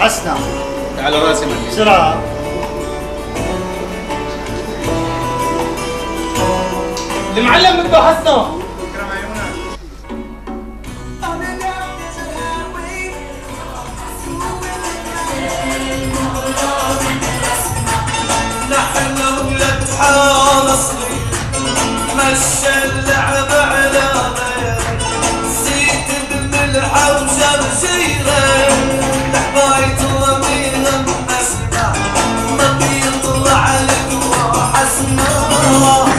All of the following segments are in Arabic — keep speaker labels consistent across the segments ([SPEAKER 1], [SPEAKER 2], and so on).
[SPEAKER 1] حسنا
[SPEAKER 2] على رأسي معلم
[SPEAKER 1] بسرعة.
[SPEAKER 2] المعلم بده حسنا
[SPEAKER 3] نحن Oh,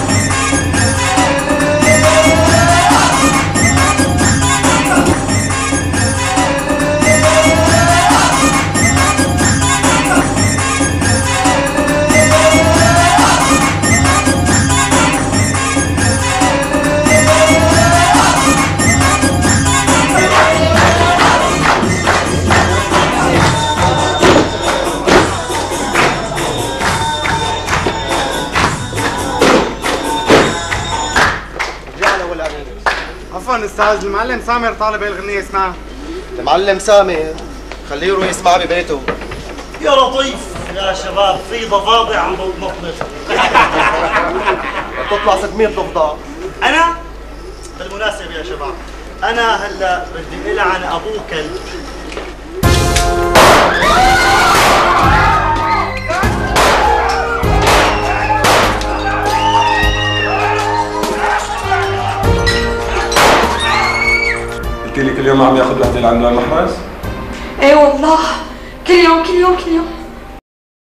[SPEAKER 4] عفوا أستاذ المعلم سامر طالب الغنية اسمها
[SPEAKER 5] المعلم سامر خليه يروح يسمع ببيته.
[SPEAKER 1] يا لطيف يا شباب في ضفادع عم بتنطنط
[SPEAKER 5] بتطلع 600 ضفدع.
[SPEAKER 1] أنا؟ بالمناسبة يا شباب أنا هلأ بدي إلعن ابو كلب
[SPEAKER 6] قلت كل يوم عم ياخذ وحده لعنده المحرز؟
[SPEAKER 7] إيه والله كل يوم كل يوم كل يوم.